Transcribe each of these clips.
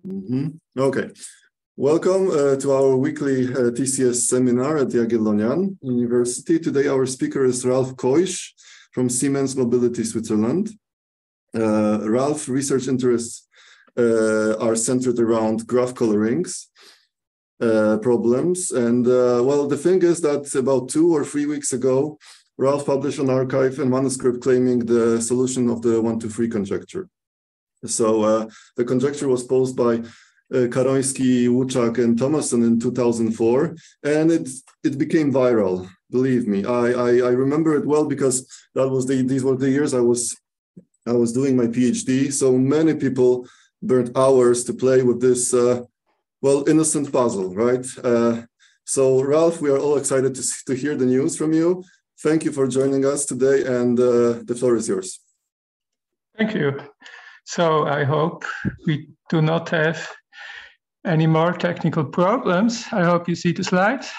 Mm -hmm. Okay. Welcome uh, to our weekly uh, TCS seminar at the Jagiellonian University. Today, our speaker is Ralph Keusch from Siemens Mobility Switzerland. Uh, Ralph research interests uh, are centered around graph colorings uh, problems. And uh, well, the thing is that about two or three weeks ago, Ralph published an arXiv and manuscript claiming the solution of the one-two-three conjecture. So uh, the conjecture was posed by uh, Karoński, Łuczak, and Thomason in 2004, and it it became viral. Believe me, I, I, I remember it well because that was the these were the years I was I was doing my PhD. So many people burnt hours to play with this uh, well innocent puzzle, right? Uh, so Ralph, we are all excited to to hear the news from you. Thank you for joining us today, and uh, the floor is yours. Thank you. So I hope we do not have any more technical problems. I hope you see the slides.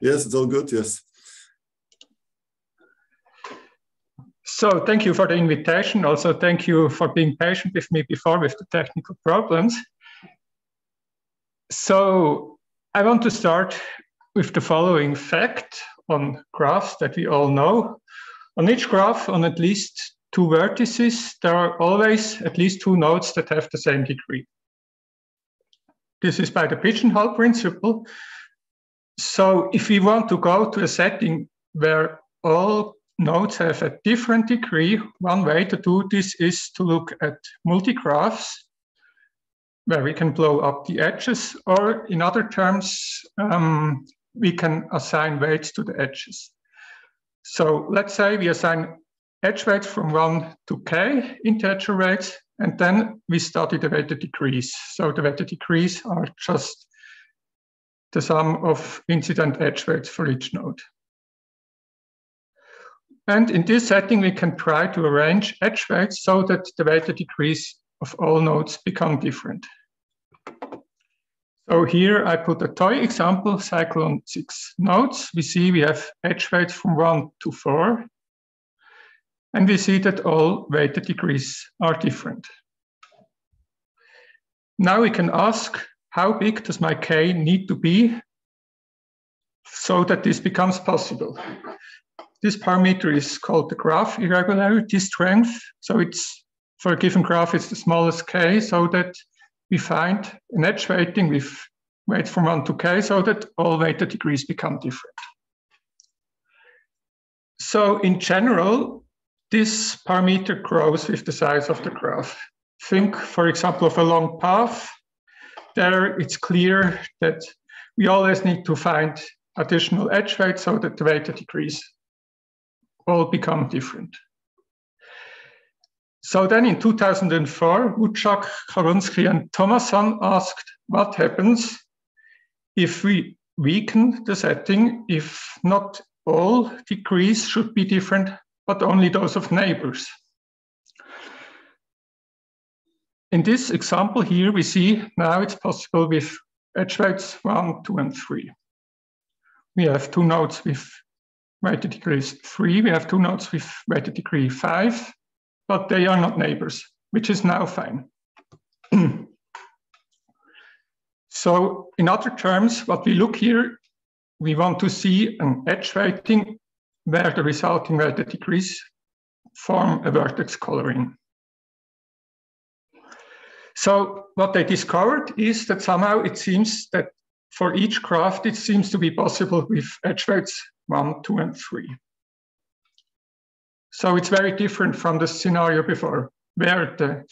Yes, it's all good, yes. So thank you for the invitation. Also, thank you for being patient with me before with the technical problems. So I want to start with the following fact on graphs that we all know. On each graph, on at least two vertices, there are always at least two nodes that have the same degree. This is by the pigeonhole principle. So if we want to go to a setting where all nodes have a different degree, one way to do this is to look at multigraphs where we can blow up the edges, or in other terms, um, we can assign weights to the edges. So let's say we assign edge weights from 1 to k integer weights, and then we study the weighted degrees. So the weighted degrees are just the sum of incident edge weights for each node. And in this setting, we can try to arrange edge weights so that the weighted degrees of all nodes become different. So here I put a toy example cycle on six nodes. We see we have edge weights from one to four, and we see that all weighted degrees are different. Now we can ask, how big does my k need to be so that this becomes possible? This parameter is called the graph irregularity strength. So it's for a given graph, it's the smallest k, so that we find an edge weighting with weights from 1 to k, so that all weighted degrees become different. So in general, this parameter grows with the size of the graph. Think, for example, of a long path. There it's clear that we always need to find additional edge weights so that the weighted degrees all become different. So then in 2004, Łuczak, Karoński, and Thomason asked what happens if we weaken the setting, if not all degrees should be different, but only those of neighbors. In this example here, we see now it's possible with edge weights one, two, and three. We have two nodes with weighted degrees three. We have two nodes with weighted degree five, but they are not neighbors, which is now fine. so in other terms, what we look here, we want to see an edge weighting where the resulting weighted degrees form a vertex coloring. So what they discovered is that somehow it seems that for each graph, it seems to be possible with edge weights one, two, and three. So it's very different from the scenario before, where the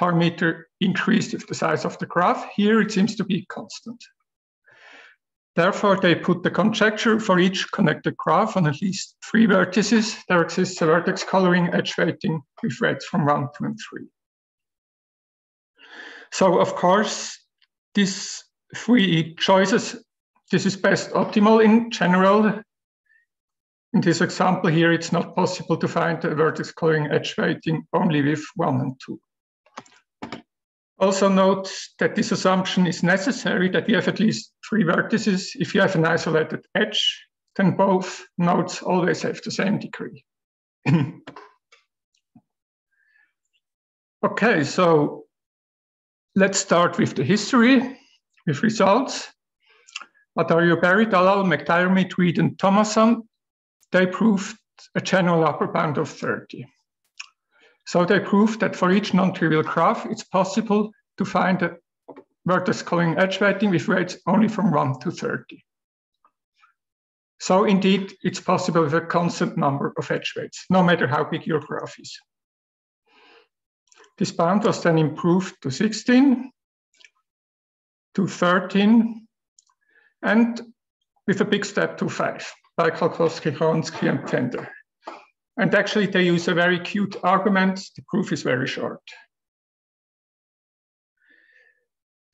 parameter increased with the size of the graph. Here it seems to be constant. Therefore, they put the conjecture for each connected graph on at least three vertices. There exists a vertex coloring edge weighting with weights from one, two, and three. So, of course, these three choices, this is best optimal in general. In this example here, it's not possible to find a vertex coloring edge weighting only with one and two. Also note that this assumption is necessary that we have at least three vertices. If you have an isolated edge, then both nodes always have the same degree. okay, so let's start with the history, with results. Addario-Berry, Dalal, McDiarmid, Reed, and Thomason, they proved a general upper bound of 30. So they proved that for each non-trivial graph, it's possible to find a vertex coloring edge weighting with weights only from 1 to 30. So indeed, it's possible with a constant number of edge weights, no matter how big your graph is. This bound was then improved to 16, to 13, and with a big step to 5 by Kalkowski, Karoński, and Pfender. And actually, they use a very cute argument. The proof is very short.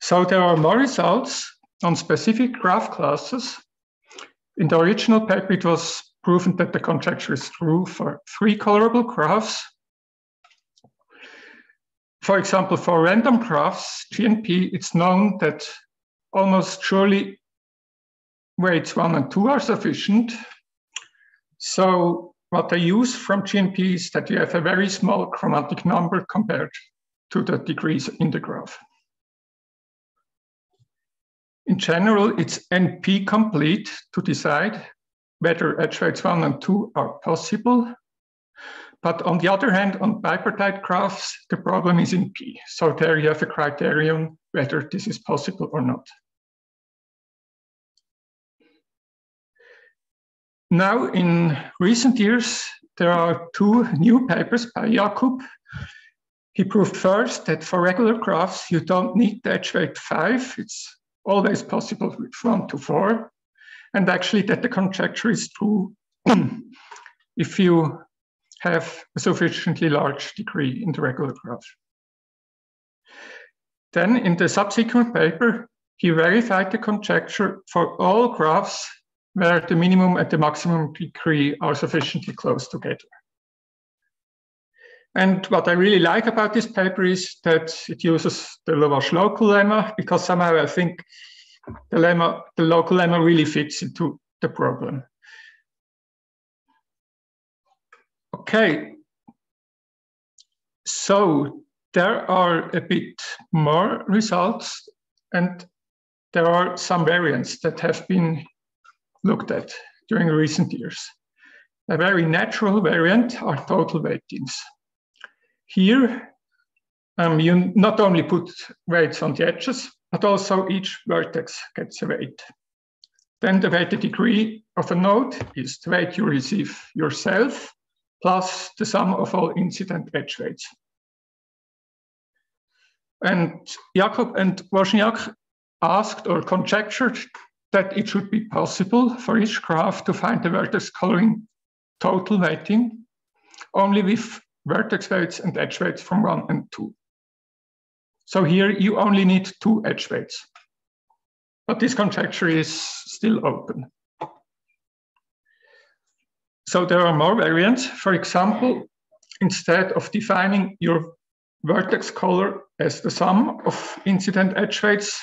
So there are more results on specific graph classes. In the original paper, it was proven that the conjecture is true for three colorable graphs. For example, for random graphs, GNP, it's known that almost surely weights one and two are sufficient. So what they use from GNP is that you have a very small chromatic number compared to the degrees in the graph. In general, it's NP complete to decide whether edge weights one and two are possible. But on the other hand, on bipartite graphs, the problem is in P. So there you have a criterion whether this is possible or not. Now, in recent years, there are two new papers by Jakub. He proved first that for regular graphs, you don't need the edge weight five. It's always possible one to four. And actually that the conjecture is true if you have a sufficiently large degree in the regular graph. Then in the subsequent paper, he verified the conjecture for all graphs where the minimum and the maximum degree are sufficiently close together. And what I really like about this paper is that it uses the Lovász local lemma because somehow I think the lemma, the local lemma really fits into the problem. Okay, so there are a bit more results and there are some variants that have been looked at during recent years. A very natural variant are total weightings. Here, um, you not only put weights on the edges, but also each vertex gets a weight. Then the weighted degree of a node is the weight you receive yourself plus the sum of all incident edge weights. And Jakub and Wozniak asked or conjectured that it should be possible for each graph to find the vertex coloring total weighting only with vertex weights and edge weights from one and two. So here you only need two edge weights. But this conjecture is still open. So there are more variants. For example, instead of defining your vertex color as the sum of incident edge weights,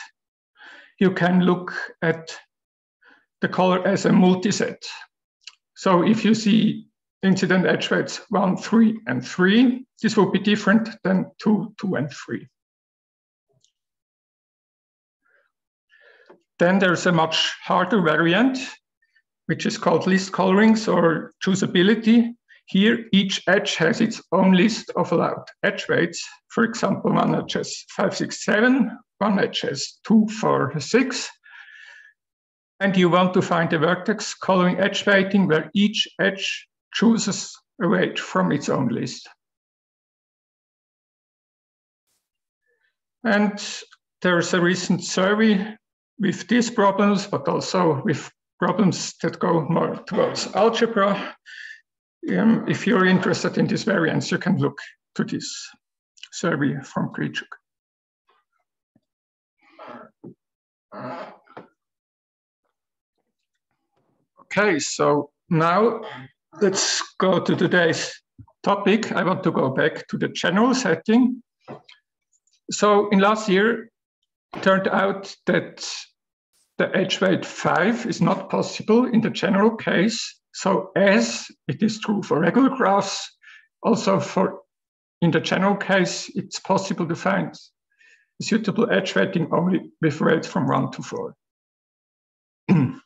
you can look at the color as a multiset. So if you see incident edge weights one, three, and three, this will be different than two, two, and three. Then there's a much harder variant, which is called list colorings or choosability. Here, each edge has its own list of allowed edge weights. For example, one edge has five, six, seven, one edge has two, four, six. And you want to find a vertex coloring edge weighting where each edge chooses a weight from its own list. And there's a recent survey with these problems, but also with problems that go more towards algebra. Um, if you're interested in these variants, you can look to this survey from Grytczuk. Okay, so now let's go to today's topic. I want to go back to the general setting. So in last year, it turned out that the edge weight five is not possible in the general case. So as it is true for regular graphs, also for in the general case, it's possible to find suitable edge weighting only with weights from 1 to 4. and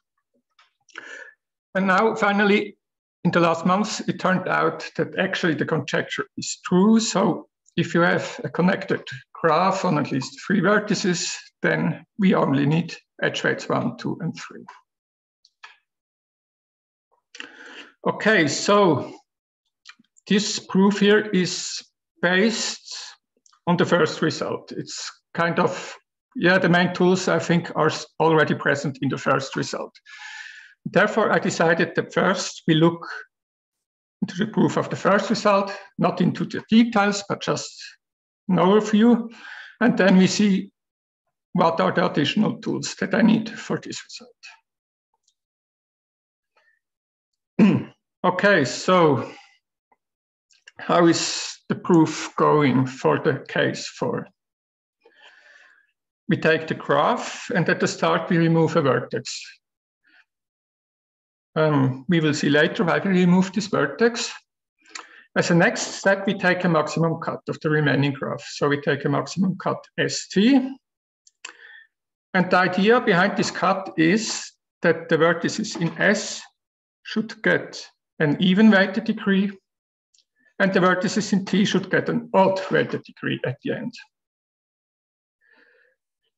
now, finally, in the last months, it turned out that actually the conjecture is true. So if you have a connected graph on at least three vertices, then we only need edge weights 1, 2, and 3. Okay, so this proof here is based on the first result. It's kind of, yeah, the main tools I think are already present in the first result. Therefore, I decided that first we look into the proof of the first result, not into the details, but just an overview. And then we see what are the additional tools that I need for this result. okay, so how is the proof going for the case for? We take the graph and at the start we remove a vertex. Um, we will see later why we remove this vertex. As a next step, we take a maximum cut of the remaining graph. So we take a maximum cut ST. And the idea behind this cut is that the vertices in S should get an even weighted degree, and the vertices in T should get an odd weighted degree at the end.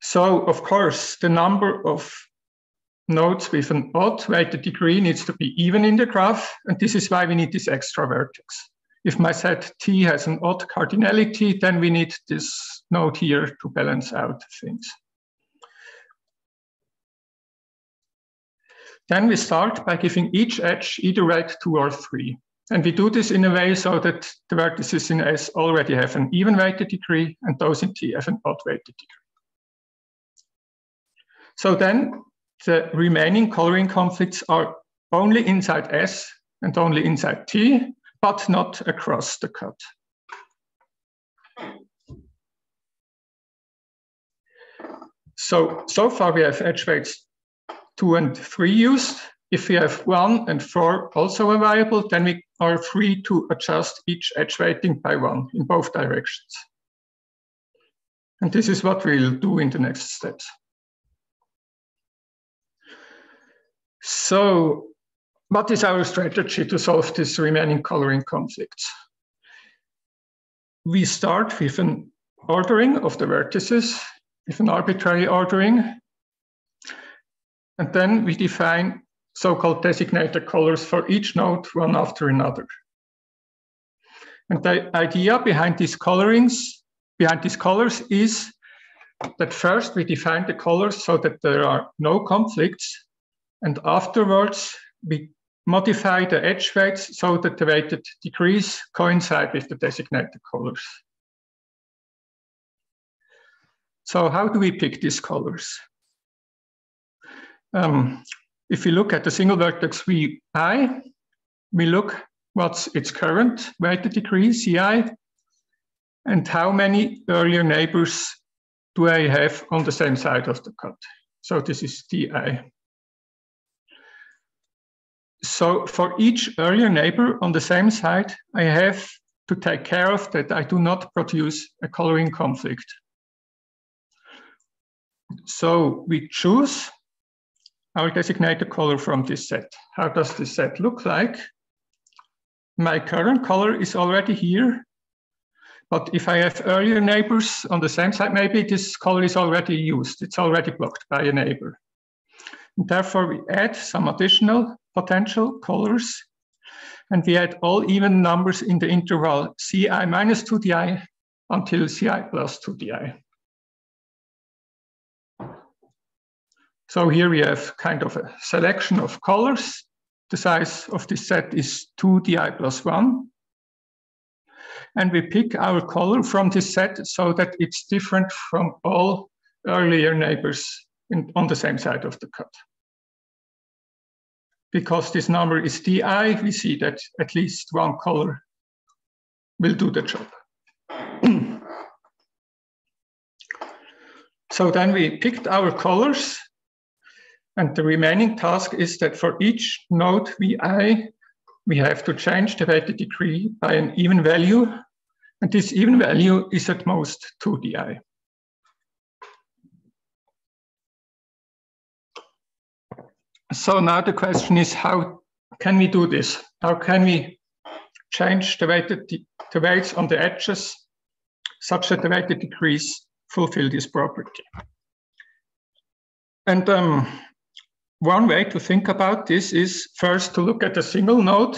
So, of course, the number of nodes with an odd weighted degree needs to be even in the graph, and this is why we need this extra vertex. If my set T has an odd cardinality, then we need this node here to balance out things. Then we start by giving each edge either weight 2 or 3. And we do this in a way so that the vertices in S already have an even weighted degree and those in T have an odd weighted degree. So then the remaining coloring conflicts are only inside S and only inside T, but not across the cut. So, so far we have edge weights two and three used. If we have one and four also available, then we are free to adjust each edge weighting by one in both directions. And this is what we'll do in the next steps. So what is our strategy to solve this remaining coloring conflicts? We start with an ordering of the vertices, with an arbitrary ordering, and then we define so-called designated colors for each node, one after another. And the idea behind these colorings, behind these colors is that first we define the colors so that there are no conflicts, and afterwards we modify the edge weights so that the weighted degrees coincide with the designated colors. So how do we pick these colors? Um, if we look at the single vertex Vi, we look what's its current weighted degree, Ci, and how many earlier neighbors do I have on the same side of the cut. So this is Di. So for each earlier neighbor on the same side, I have to take care of that I do not produce a coloring conflict. So we choose our designated color from this set. How does this set look like? My current color is already here, but if I have earlier neighbors on the same side, maybe this color is already used. It's already blocked by a neighbor. Therefore, we add some additional potential colors, and we add all even numbers in the interval ci minus 2di until ci plus 2di. So here we have kind of a selection of colors. The size of this set is 2 di plus 1. And we pick our color from this set so that it's different from all earlier neighbors in, on the same side of the cut. Because this number is di, we see that at least one color will do the job. so then we picked our colors and the remaining task is that for each node Vi, we have to change the weighted degree by an even value. And this even value is at most 2 So now the question is, how can we do this? How can we change the, weighted, the weights on the edges such that the weighted degrees fulfill this property? And um, one way to think about this is first to look at a single node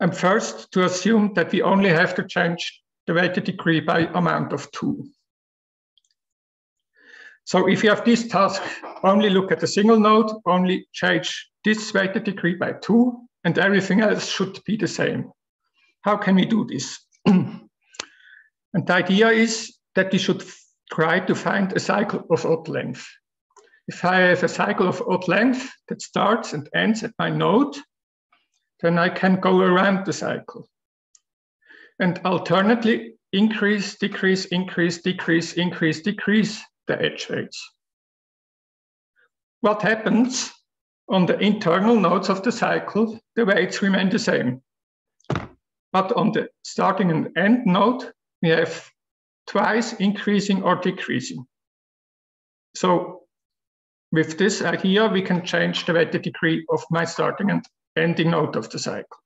and first to assume that we only have to change the weighted degree by amount of two. So if you have this task, only look at a single node, only change this weighted degree by two, and everything else should be the same. How can we do this? and the idea is that we should try to find a cycle of odd length. If I have a cycle of odd length that starts and ends at my node, then I can go around the cycle. And alternately, increase, decrease, increase, decrease, increase, decrease the edge weights. What happens on the internal nodes of the cycle, the weights remain the same. But on the starting and end node, we have twice increasing or decreasing. So with this idea, we can change the weighted degree of my starting and ending node of the cycle.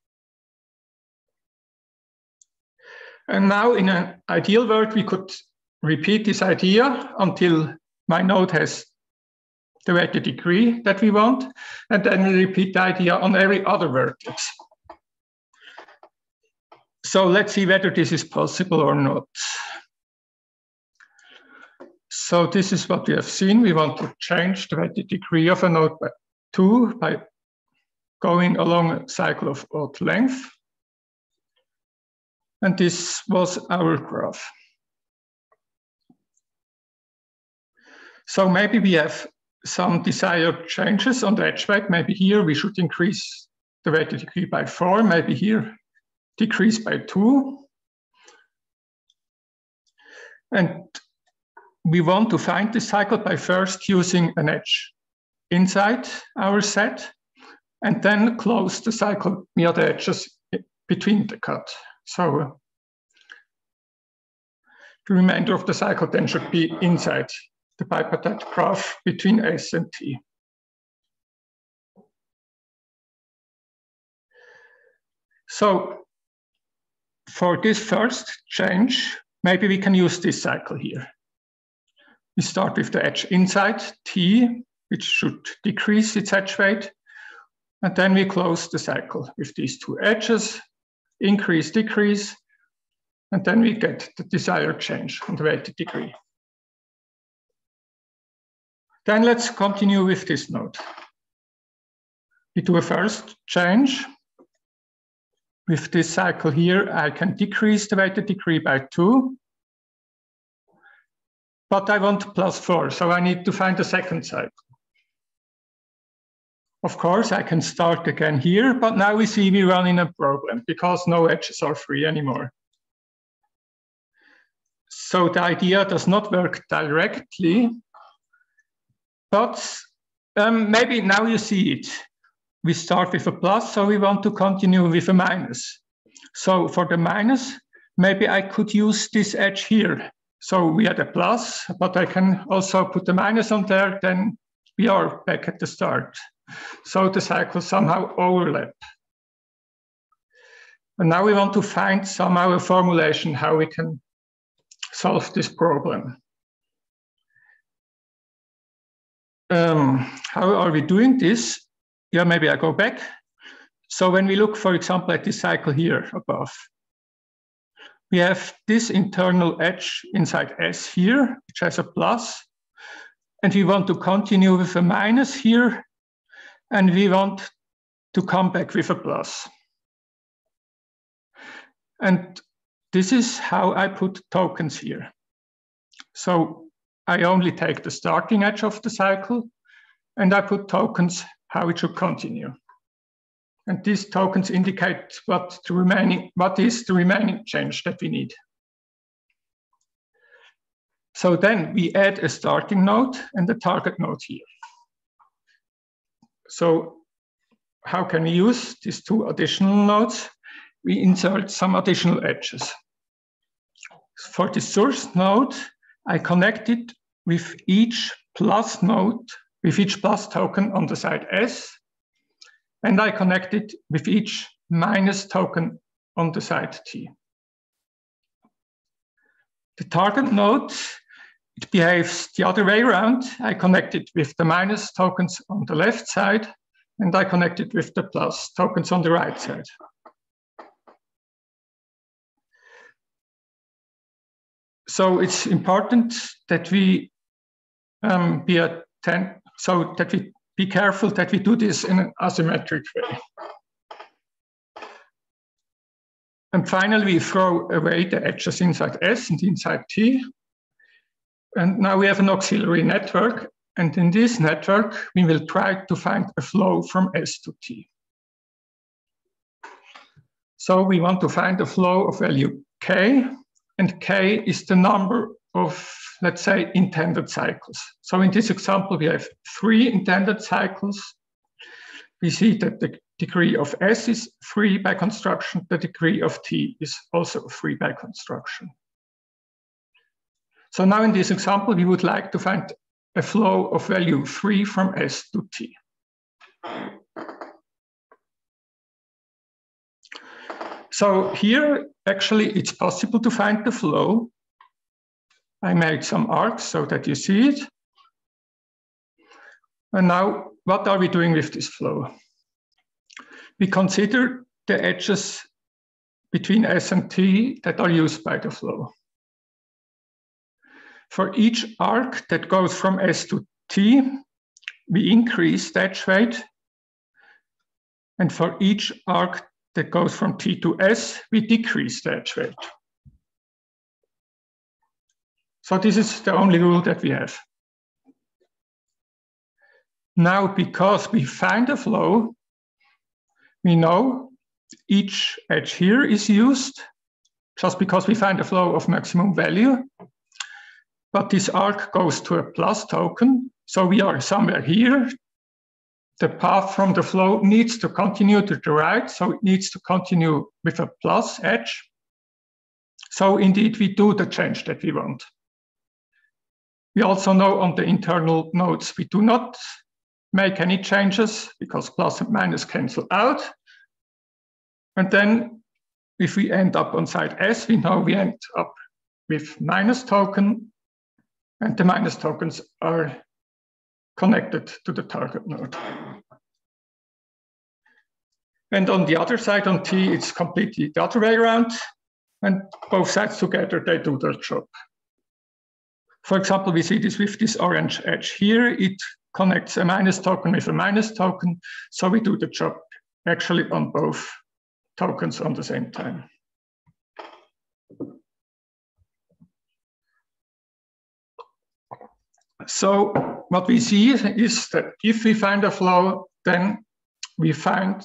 And now in an ideal world, we could repeat this idea until my node has the weighted degree that we want, and then we repeat the idea on every other vertex. So let's see whether this is possible or not. So this is what we have seen. We want to change the weighted degree of a node by two by going along a cycle of odd length. And this was our graph. So maybe we have some desired changes on the edge weight. Maybe here we should increase the weighted degree by four, maybe here decrease by two. And we want to find the cycle by first using an edge inside our set and then close the cycle near the edges between the cut. So the remainder of the cycle then should be inside the bipartite graph between S and T. So for this first change, maybe we can use this cycle here. We start with the edge inside T, which should decrease its edge weight. And then we close the cycle with these two edges, increase, decrease, and then we get the desired change on the weighted degree. Then let's continue with this node. We do a first change. With this cycle here, I can decrease the weighted degree by two. But I want plus four, so I need to find a second cycle. Of course, I can start again here, but now we see we run in a problem because no edges are free anymore. So the idea does not work directly, but um, maybe now you see it. We start with a plus, so we want to continue with a minus. So for the minus, maybe I could use this edge here. So we had a plus, but I can also put the minus on there, then we are back at the start. So the cycles somehow overlap. And now we want to find somehow a formulation how we can solve this problem. Um, how are we doing this? Yeah, maybe I go back. So when we look, for example, at this cycle here above, we have this internal edge inside S here, which has a plus, and we want to continue with a minus here and we want to come back with a plus. And this is how I put tokens here. So I only take the starting edge of the cycle and I put tokens how it should continue. And these tokens indicate what the remaining what is the remaining change that we need. So then we add a starting node and a target node here. So how can we use these two additional nodes? We insert some additional edges. For the source node, I connect it with each plus node with each plus token on the side S, and I connect it with each minus token on the side T. The target node, it behaves the other way around. I connect it with the minus tokens on the left side, and I connect it with the plus tokens on the right side. So it's important that we um, be attend so that we be careful that we do this in an asymmetric way. And finally, we throw away the edges inside S and inside T. And now we have an auxiliary network. And in this network, we will try to find a flow from S to T. So we want to find a flow of value K, and K is the number of, let's say, intended cycles. So in this example, we have three intended cycles. We see that the degree of S is free by construction. The degree of T is also free by construction. So now in this example, we would like to find a flow of value three from S to T. So here, actually, it's possible to find the flow. I made some arcs so that you see it. And now, what are we doing with this flow? We consider the edges between S and T that are used by the flow. For each arc that goes from S to T, we increase the edge weight. And for each arc that goes from T to S, we decrease the edge weight. So this is the only rule that we have. Now, because we find a flow, we know each edge here is used just because we find a flow of maximum value. But this arc goes to a plus token. So we are somewhere here the path from the flow needs to continue to the right, so it needs to continue with a plus edge. So indeed, we do the change that we want. We also know on the internal nodes, we do not make any changes because plus and minus cancel out. And then if we end up on side S, we know we end up with minus token, and the minus tokens are connected to the target node. And on the other side, on T, it's completely the other way around. And both sides together, they do their job. For example, we see this with this orange edge here. It connects a minus token with a minus token. So we do the job actually on both tokens on the same time. So what we see is that if we find a flow, then we find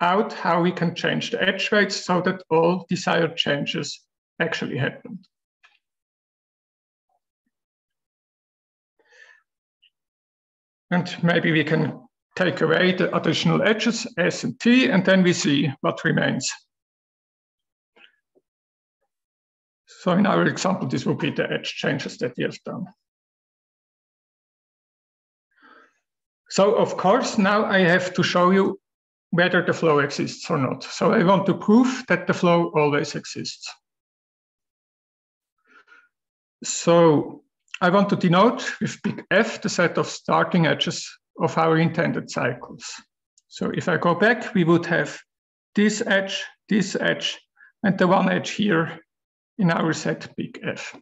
out how we can change the edge weights so that all desired changes actually happen. And maybe we can take away the additional edges, S and T, and then we see what remains. So in our example, this would be the edge changes that we have done. So of course, now I have to show you whether the flow exists or not. So I want to prove that the flow always exists. So I want to denote with big F the set of starting edges of our intended cycles. So if I go back, we would have this edge, this edge, and the one edge here in our set big F.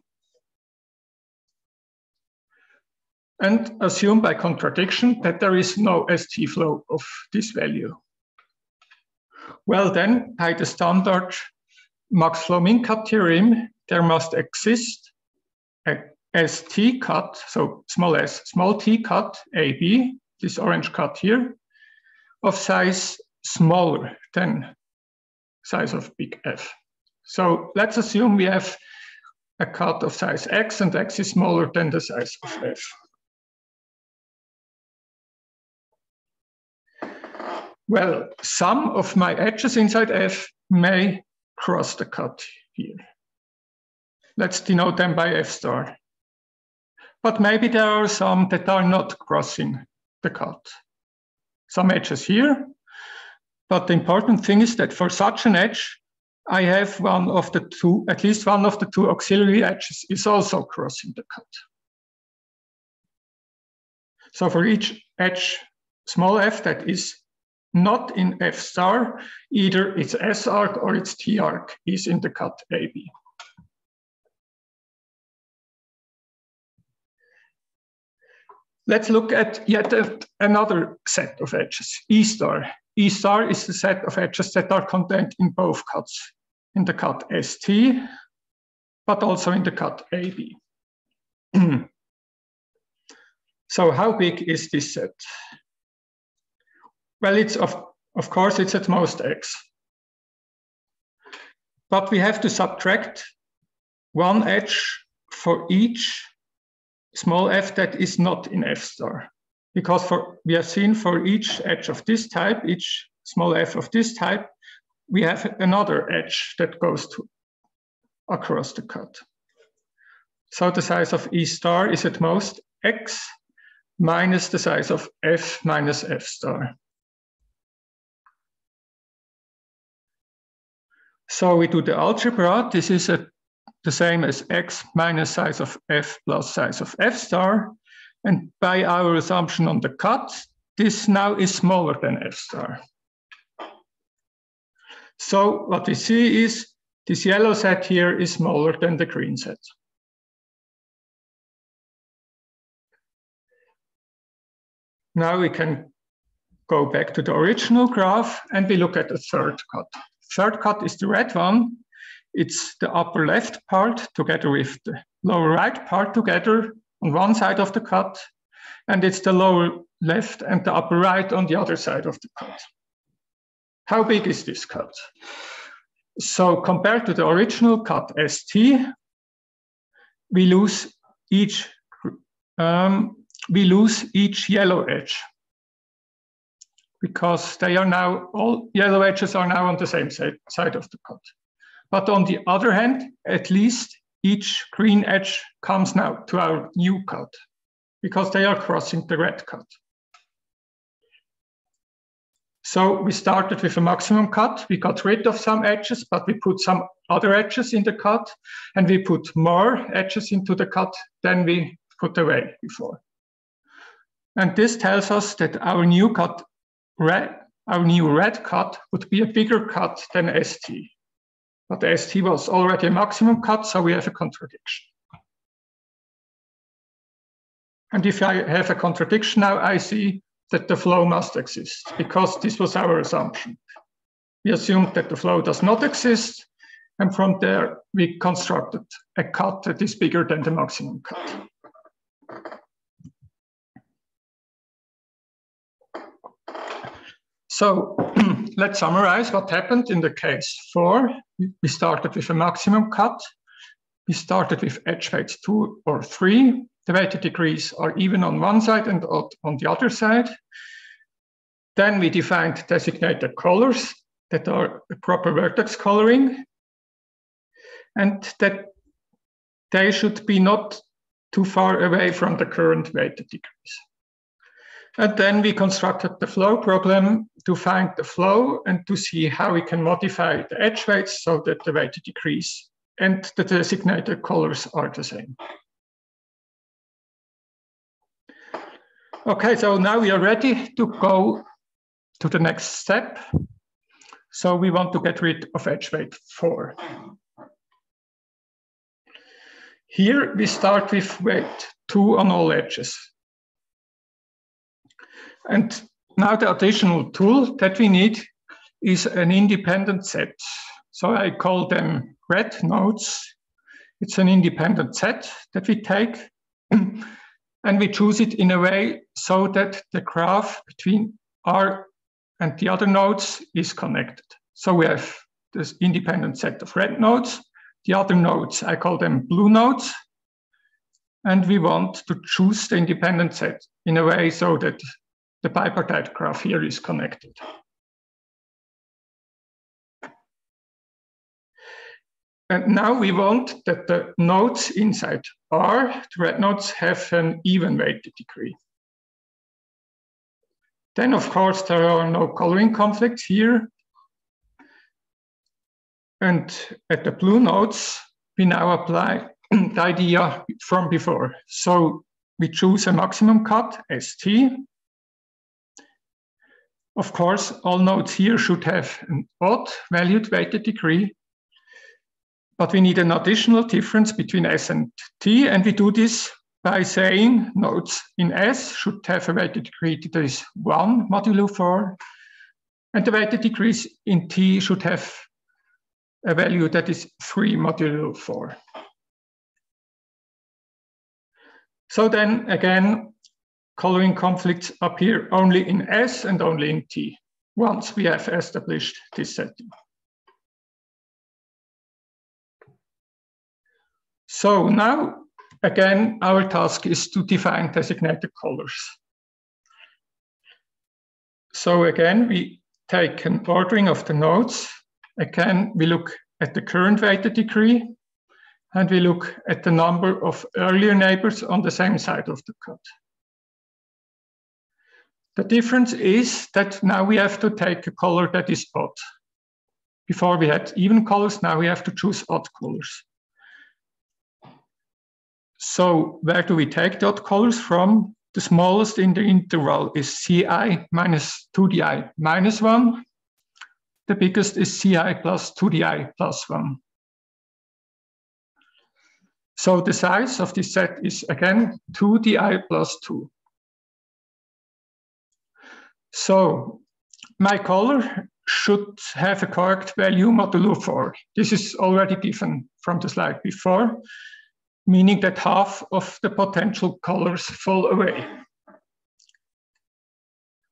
and assume by contradiction that there is no ST flow of this value. Well then, by the standard Max-Flow-Min-Cut theorem, there must exist ST cut, so small s, small t cut, AB, this orange cut here, of size smaller than size of big F. So let's assume we have a cut of size x and x is smaller than the size of f. Well, some of my edges inside F may cross the cut here. Let's denote them by F star. But maybe there are some that are not crossing the cut. Some edges here, but the important thing is that for such an edge, I have one of the two, at least one of the two auxiliary edges is also crossing the cut. So for each edge small f that is not in f star, either its S arc or its T arc is in the cut AB. Let's look at yet another set of edges, E star. E star is the set of edges that are contained in both cuts, in the cut ST, but also in the cut AB. so how big is this set? Well, it's of, of course, it's at most x. But we have to subtract one edge for each small f that is not in f star. Because for we have seen for each edge of this type, each small f of this type, we have another edge that goes to, across the cut. So the size of E star is at most x minus the size of f minus f star. So we do the algebra. This is a, the same as x minus size of f plus size of f star. And by our assumption on the cut, this now is smaller than f star. So what we see is this yellow set here is smaller than the green set. Now we can go back to the original graph and we look at the third cut. Third cut is the red one. It's the upper left part together with the lower right part together on one side of the cut. And it's the lower left and the upper right on the other side of the cut. How big is this cut? So compared to the original cut ST, we lose each um, we lose each yellow edge because they are now, all yellow edges are now on the same side, side of the cut. But on the other hand, at least each green edge comes now to our new cut because they are crossing the red cut. So we started with a maximum cut. We got rid of some edges, but we put some other edges in the cut, and we put more edges into the cut than we put away before. And this tells us that our new cut red, our new red cut would be a bigger cut than ST. But ST was already a maximum cut, so we have a contradiction. And if I have a contradiction now, I see that the flow must exist because this was our assumption. We assumed that the flow does not exist, and from there we constructed a cut that is bigger than the maximum cut. So let's summarize what happened in the case four. We started with a maximum cut. We started with edge weights two or three. The weighted degrees are even on one side and on the other side. Then we defined designated colors that are the proper vertex coloring and that they should be not too far away from the current weighted degrees. And then we constructed the flow problem to find the flow and to see how we can modify the edge weights so that the weight decrease and the designated colors are the same. Okay, so now we are ready to go to the next step. So we want to get rid of edge weight four. Here we start with weight two on all edges. And now the additional tool that we need is an independent set. So I call them red nodes. It's an independent set that we take and we choose it in a way so that the graph between R and the other nodes is connected. So we have this independent set of red nodes. The other nodes, I call them blue nodes. And we want to choose the independent set in a way so that the bipartite graph here is connected. And now we want that the nodes inside R, the red nodes, have an even weighted degree. Then, of course, there are no coloring conflicts here. And at the blue nodes, we now apply the idea from before. So we choose a maximum cut, ST. Of course, all nodes here should have an odd valued weighted degree, but we need an additional difference between S and T, and we do this by saying nodes in S should have a weighted degree that is 1 modulo 4, and the weighted degrees in T should have a value that is 3 modulo 4. So then again, coloring conflicts appear only in S and only in T once we have established this setting. So now, again, our task is to define designated colors. So again, we take an ordering of the nodes. Again, we look at the current weighted degree, and we look at the number of earlier neighbors on the same side of the cut. The difference is that now we have to take a color that is odd. Before we had even colors, now we have to choose odd colors. So where do we take the odd colors from? The smallest in the interval is Ci minus 2di minus 1. The biggest is Ci plus 2di plus 1. So the size of this set is again 2di plus 2. So my color should have a correct value modulo 4. This is already given from the slide before, meaning that half of the potential colors fall away.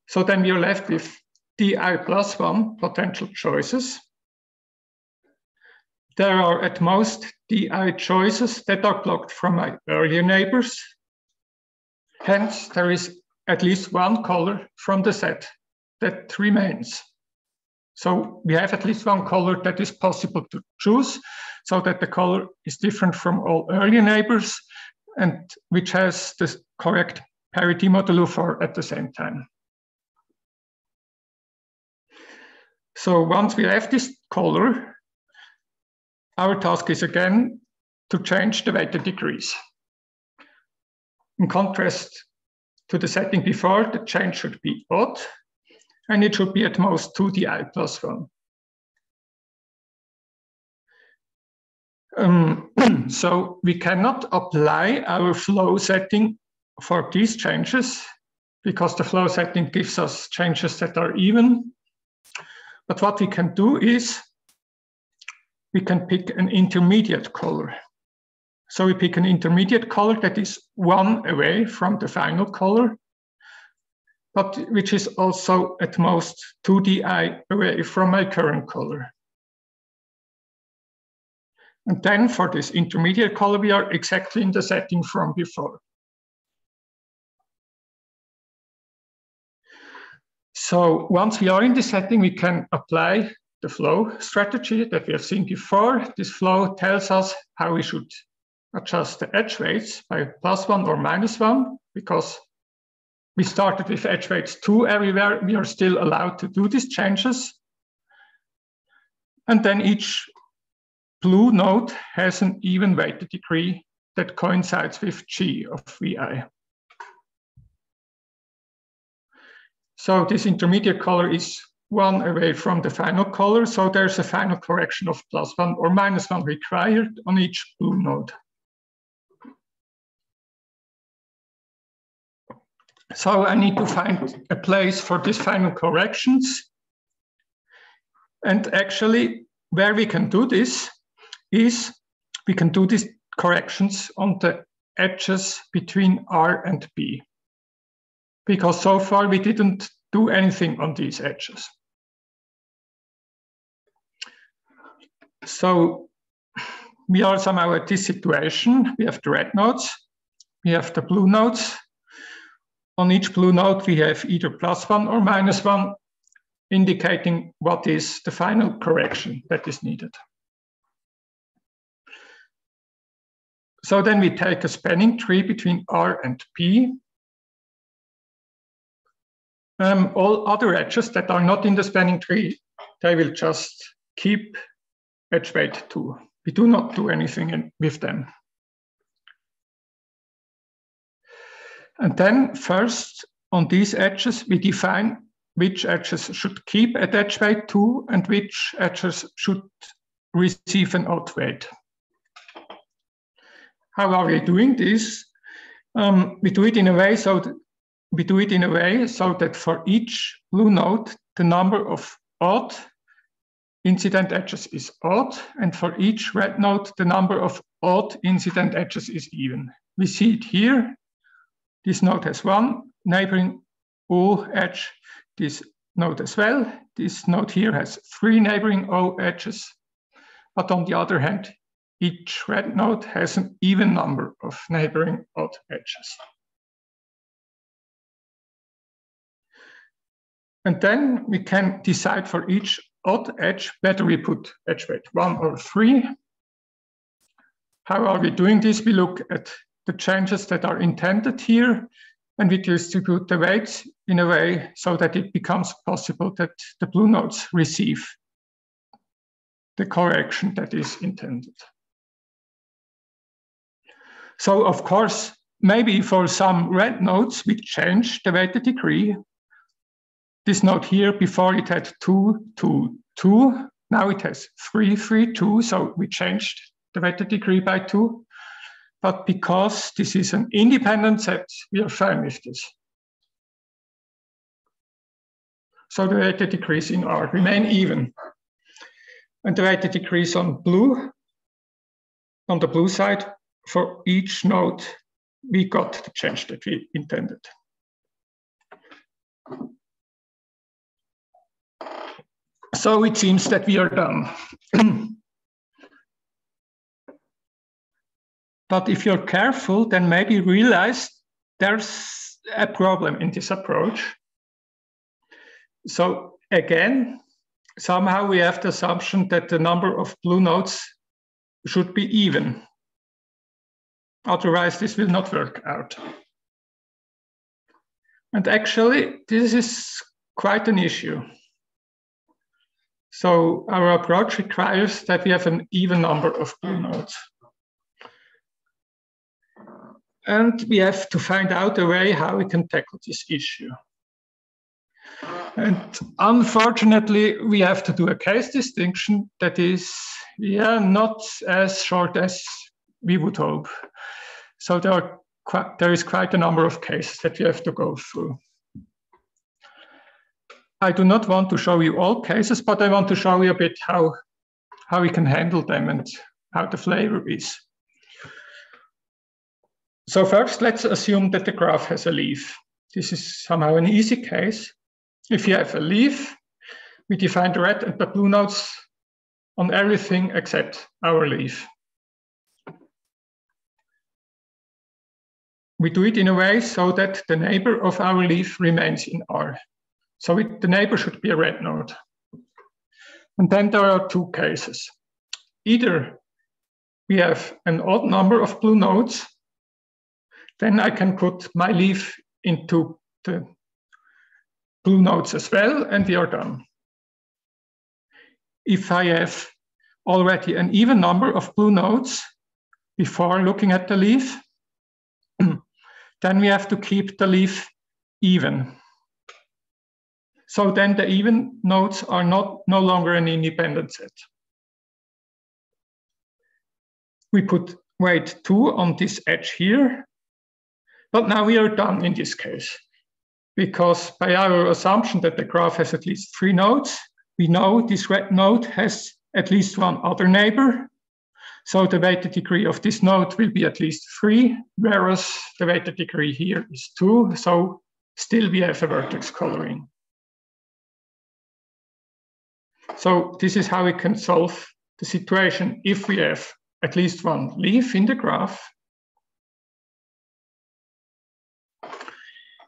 So then we are left with di plus 1 potential choices. There are at most di choices that are blocked from my earlier neighbors. Hence, there is at least one color from the set that remains. So we have at least one color that is possible to choose so that the color is different from all earlier neighbors and which has the correct parity modulo 4 at the same time. So once we have this color, our task is again to change the weighted degrees. In contrast to the setting before, the change should be odd, and it should be at most 2di plus 1. Um, so we cannot apply our flow setting for these changes because the flow setting gives us changes that are even. But what we can do is we can pick an intermediate color. So we pick an intermediate color that is one away from the final color, but which is also at most 2di away from my current color. And then for this intermediate color, we are exactly in the setting from before. So once we are in the setting, we can apply the flow strategy that we have seen before. This flow tells us how we should adjust the edge weights by plus one or minus one, because we started with edge weights two everywhere. We are still allowed to do these changes. And then each blue node has an even weighted degree that coincides with G of Vi. So this intermediate color is one away from the final color. So there's a final correction of plus one or minus one required on each blue node. So I need to find a place for these final corrections. And actually, where we can do this is we can do these corrections on the edges between R and B. Because so far we didn't do anything on these edges. So we are somehow at this situation. We have the red nodes, we have the blue nodes. On each blue node, we have either plus one or minus one, indicating what is the final correction that is needed. So then we take a spanning tree between R and B. um, all other edges that are not in the spanning tree, they will just keep edge weight 2. We do not do anything in, with them. And then first on these edges, we define which edges should keep at edge weight 2 and which edges should receive an odd weight. How are we doing this? Um, we do it in a way so we do it in a way so that for each blue node, the number of odd incident edges is odd, and for each red node, the number of odd incident edges is even. We see it here. This node has one neighboring O edge, this node as well. This node here has three neighboring O edges. But on the other hand, each red node has an even number of neighboring odd edges. And then we can decide for each odd edge whether we put edge weight one or three. How are we doing this? We look at the changes that are intended here and we distribute the weights in a way so that it becomes possible that the blue nodes receive the correction that is intended. So of course, maybe for some red nodes, we change the weighted degree this node here, before it had two, two, two. Now it has three, three, two. So we changed the weighted degree by two. But because this is an independent set, we are fine with this. So the weighted degrees in R remain even. And the weighted degrees on blue, on the blue side, for each node, we got the change that we intended. So it seems that we are done. but if you're careful, then maybe realize there's a problem in this approach. So again, somehow we have the assumption that the number of blue nodes should be even. Otherwise, this will not work out. And actually, this is quite an issue. So our approach requires that we have an even number of blue nodes. And we have to find out a way how we can tackle this issue. And unfortunately, we have to do a case distinction that is, yeah, not as short as we would hope. So there, are quite, there is quite a number of cases that we have to go through. I do not want to show you all cases, but I want to show you a bit how, how we can handle them and how the flavor is. So first, let's assume that the graph has a leaf. This is somehow an easy case. If you have a leaf, we define the red and the blue nodes on everything except our leaf. We do it in a way so that the neighbor of our leaf remains in R. So it, the neighbor should be a red node. And then there are two cases. Either we have an odd number of blue nodes, then I can put my leaf into the blue nodes as well, and we are done. If I have already an even number of blue nodes before looking at the leaf, then we have to keep the leaf even. So then the even nodes are not no longer an independent set. We put weight two on this edge here, but now we are done in this case because by our assumption that the graph has at least three nodes, we know this red node has at least one other neighbor. So the weighted degree of this node will be at least three, whereas the weighted degree here is two. So still we have a vertex coloring. So this is how we can solve the situation if we have at least one leaf in the graph.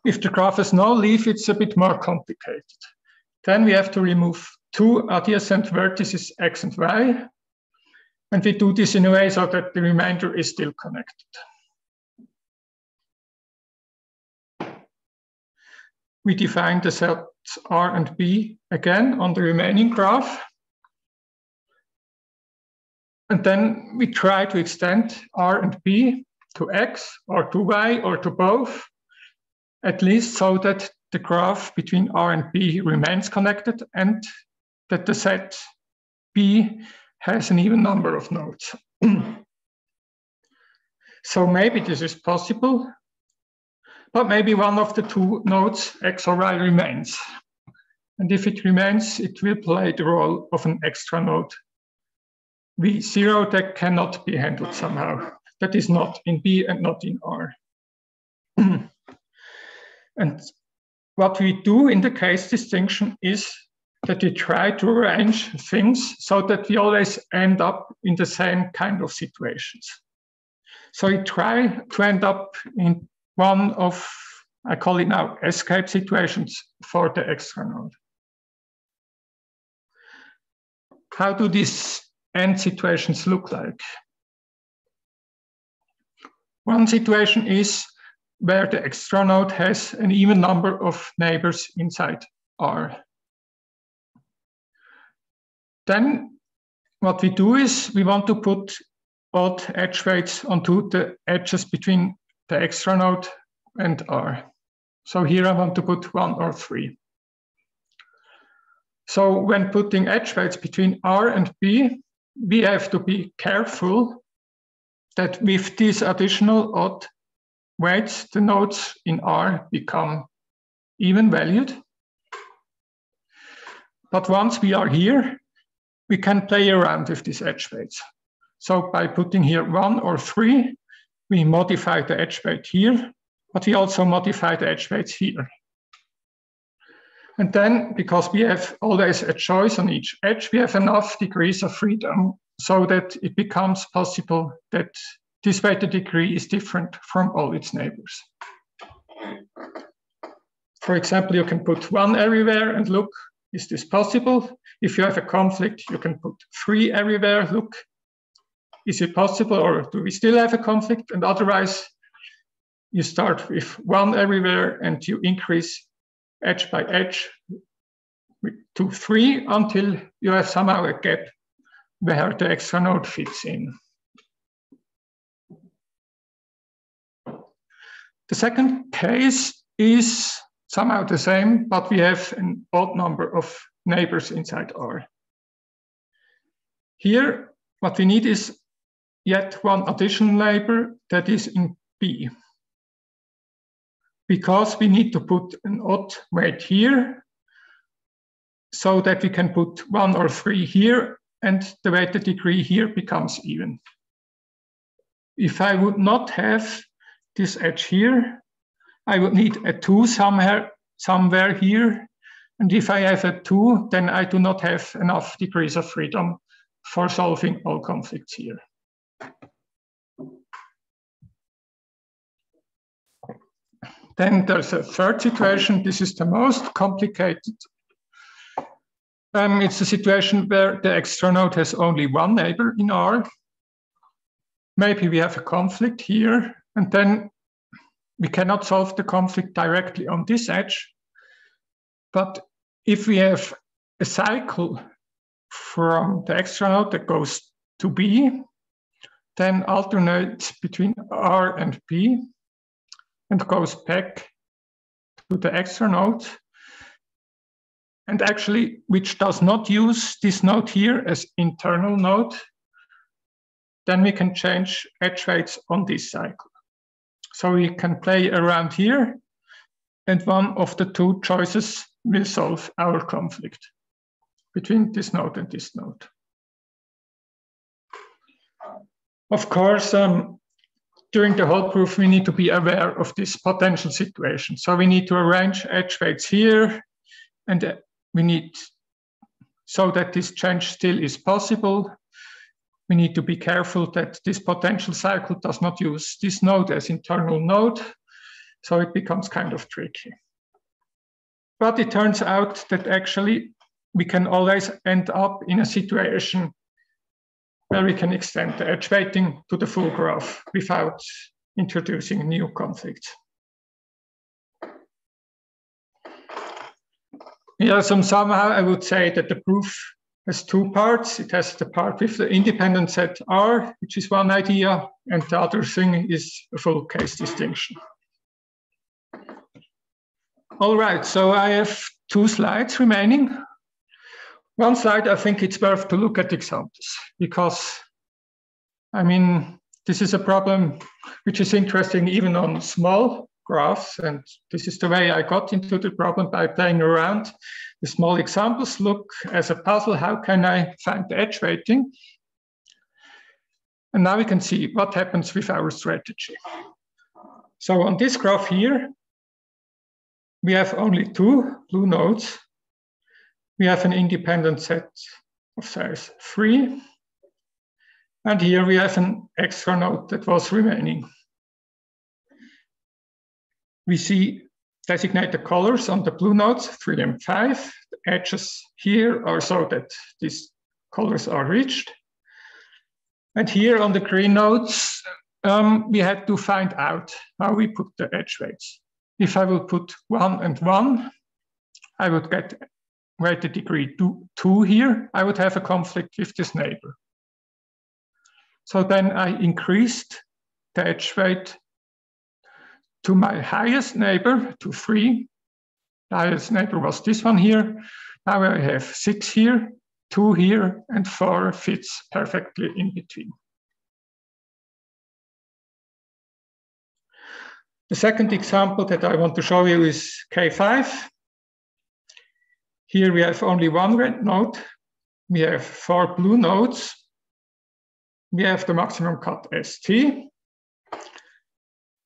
If the graph has no leaf, it's a bit more complicated. Then we have to remove two adjacent vertices x and y. And we do this in a way so that the remainder is still connected. we define the sets R and B again on the remaining graph. And then we try to extend R and B to X or to Y or to both, at least so that the graph between R and B remains connected and that the set B has an even number of nodes. so maybe this is possible, but maybe one of the two nodes, X or Y, remains. And if it remains, it will play the role of an extra node V0 that cannot be handled somehow. That is not in B and not in R. and what we do in the case distinction is that we try to arrange things so that we always end up in the same kind of situations. So we try to end up in one of, I call it now, escape situations for the extra node. How do these end situations look like? One situation is where the extra node has an even number of neighbors inside R. Then what we do is we want to put odd edge weights onto the edges between the extra node and R. So here I want to put one or three. So when putting edge weights between R and B, we have to be careful that with these additional odd weights, the nodes in R become even valued. But once we are here, we can play around with these edge weights. So by putting here one or three, we modify the edge weight here, but we also modify the edge weights here. And then, because we have always a choice on each edge, we have enough degrees of freedom so that it becomes possible that this weighted degree is different from all its neighbors. For example, you can put one everywhere and look, is this possible? If you have a conflict, you can put three everywhere, look, is it possible or do we still have a conflict? And otherwise, you start with one everywhere and you increase edge by edge to three until you have somehow a gap where the extra node fits in. The second case is somehow the same, but we have an odd number of neighbors inside R. Here, what we need is yet one additional neighbor that is in B. Because we need to put an odd weight here so that we can put one or three here and the weighted degree here becomes even. If I would not have this edge here, I would need a two somewhere, somewhere here. And if I have a two, then I do not have enough degrees of freedom for solving all conflicts here. Then there's a third situation. This is the most complicated. Um, it's a situation where the extra node has only one neighbor in R. Maybe we have a conflict here, and then we cannot solve the conflict directly on this edge. But if we have a cycle from the extra node that goes to B, then alternates between R and B and goes back to the extra node. And actually, which does not use this node here as internal node, then we can change edge weights on this cycle. So we can play around here, and one of the two choices will solve our conflict between this node and this node. Of course, um, during the whole proof, we need to be aware of this potential situation. So we need to arrange edge weights here, and uh, we need, so that this change still is possible, we need to be careful that this potential cycle does not use this node as internal node, so it becomes kind of tricky. But it turns out that actually we can always end up in a situation where we can extend the edge weighting to the full graph without introducing new conflicts. Yeah, so somehow I would say that the proof has two parts. It has the part with the independent set R, which is one idea, and the other thing is a full case distinction. All right, so I have two slides remaining. One slide, I think it's worth to look at examples because, I mean, this is a problem which is interesting even on small graphs. And this is the way I got into the problem by playing around. The small examples look as a puzzle. How can I find the edge weighting? And now we can see what happens with our strategy. So on this graph here, we have only two blue nodes. We have an independent set of size three. And here we have an extra node that was remaining we see designated colors on the blue nodes, 3 and 5. The edges here are so that these colors are reached. And here on the green nodes, um, we had to find out how we put the edge weights. If I will put 1 and 1, I would get weighted degree two, 2 here. I would have a conflict with this neighbor. So then I increased the edge weight to my highest neighbor, to three. Highest neighbor was this one here. Now I have six here, two here, and four fits perfectly in between. The second example that I want to show you is K5. Here we have only one red node. We have four blue nodes. We have the maximum cut ST.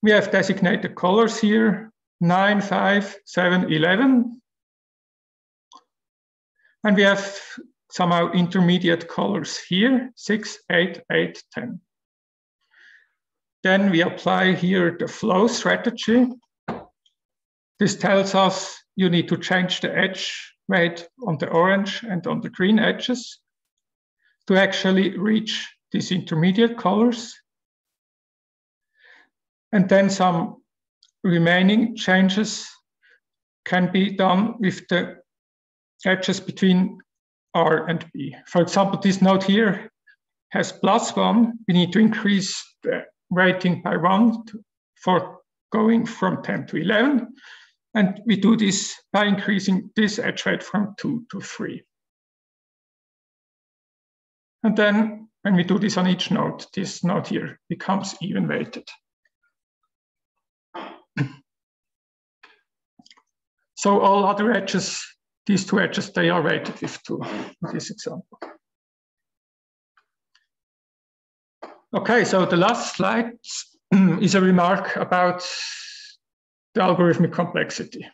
We have designated colors here, 9, 5, 7, 11. And we have somehow intermediate colors here, 6, 8, 8, 10. Then we apply here the flow strategy. This tells us you need to change the edge weight on the orange and on the green edges to actually reach these intermediate colors. And then some remaining changes can be done with the edges between R and B. For example, this node here has plus one. We need to increase the rating by one to, for going from 10 to 11. And we do this by increasing this edge weight from two to three. And then when we do this on each node, this node here becomes even weighted. So all other edges, these two edges, they are weighted with two in this example. Okay, so the last slide is a remark about the algorithmic complexity.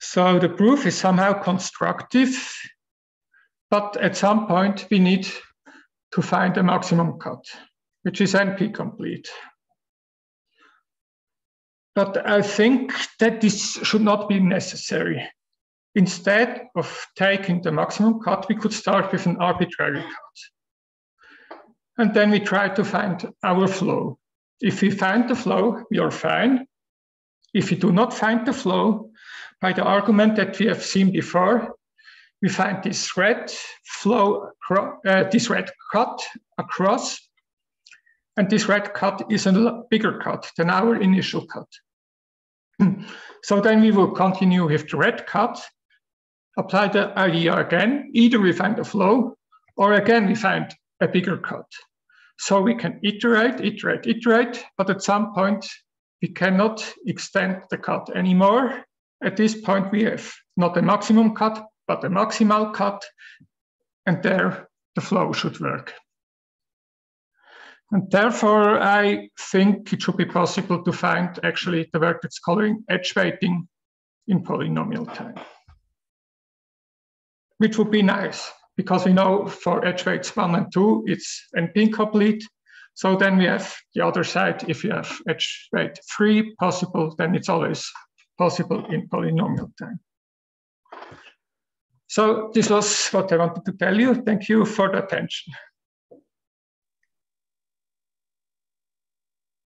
So the proof is somehow constructive, but at some point we need to find a maximum cut, which is NP complete. But I think that this should not be necessary. Instead of taking the maximum cut, we could start with an arbitrary cut. And then we try to find our flow. If we find the flow, we are fine. If we do not find the flow, by the argument that we have seen before, we find this red flow, uh, this red cut across, and this red cut is a bigger cut than our initial cut. so then we will continue with the red cut, apply the idea again. Either we find a flow, or again we find a bigger cut. So we can iterate, iterate, iterate, but at some point we cannot extend the cut anymore. At this point, we have not a maximum cut, but a maximal cut, and there the flow should work. And therefore, I think it should be possible to find actually the vertex coloring edge weighting in polynomial time, which would be nice because we know for edge weights one and two, it's NP incomplete. So then we have the other side. If you have edge weight three possible, then it's always possible in polynomial time. So this was what I wanted to tell you. Thank you for the attention.